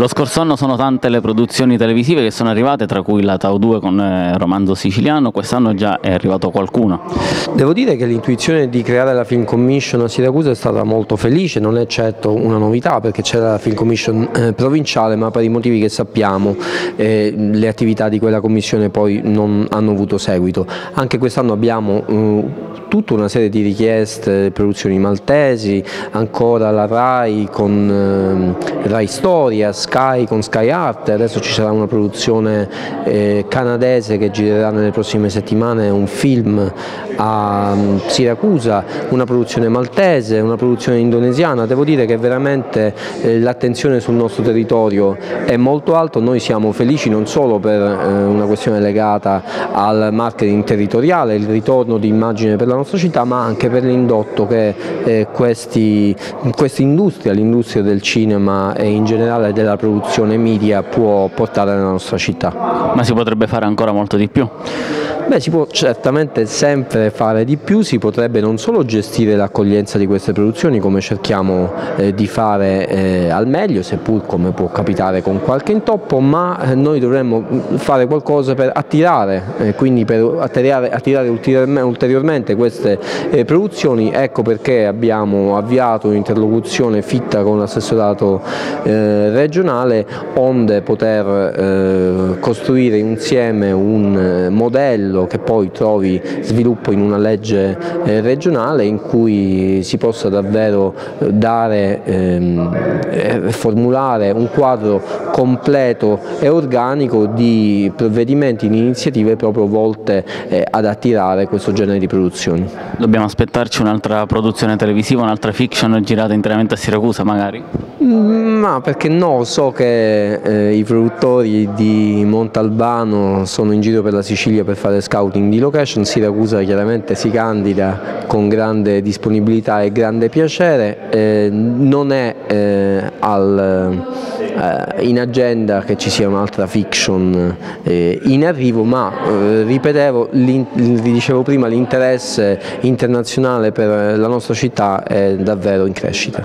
Lo scorso anno sono tante le produzioni televisive che sono arrivate, tra cui la Tau 2 con eh, Romanzo Siciliano, quest'anno già è arrivato qualcuno. Devo dire che l'intuizione di creare la Film Commission a Siracusa è stata molto felice, non è certo una novità perché c'era la Film Commission eh, provinciale, ma per i motivi che sappiamo eh, le attività di quella commissione poi non hanno avuto seguito. Anche quest'anno abbiamo eh, tutta una serie di richieste, produzioni maltesi, ancora la RAI con eh, RAI Storia, Sky con Sky Art, adesso ci sarà una produzione eh, canadese che girerà nelle prossime settimane, un film a mm, Siracusa, una produzione maltese, una produzione indonesiana, devo dire che veramente eh, l'attenzione sul nostro territorio è molto alta, noi siamo felici non solo per eh, una questione legata al marketing territoriale, il ritorno di immagine per la nostra città, ma anche per l'indotto che eh, questa industria, l'industria del cinema e in generale della produzione media può portare nella nostra città. Ma si potrebbe fare ancora molto di più? Beh, si può certamente sempre fare di più, si potrebbe non solo gestire l'accoglienza di queste produzioni come cerchiamo eh, di fare eh, al meglio, seppur come può capitare con qualche intoppo, ma eh, noi dovremmo fare qualcosa per attirare, eh, quindi per attirare, attirare ulteriormente queste eh, produzioni, ecco perché abbiamo avviato un'interlocuzione fitta con l'assessorato eh, regionale onde poter costruire insieme un modello modo che poi trovi sviluppo in una legge eh, regionale in cui si possa davvero eh, dare, ehm, eh, formulare un quadro completo e organico di provvedimenti, di iniziative proprio volte ad attirare questo genere di produzioni. Dobbiamo aspettarci un'altra produzione televisiva, un'altra fiction girata interamente a Siracusa magari? Mm, ma perché no, so che eh, i produttori di Montalbano sono in giro per la Sicilia per fare scouting di location, Siracusa chiaramente si candida con grande disponibilità e grande piacere, eh, non è eh, al, eh, in agenda che ci sia un'altra fiction eh, in arrivo, ma eh, ripetevo, vi dicevo prima, l'interesse internazionale per la nostra città è davvero in crescita.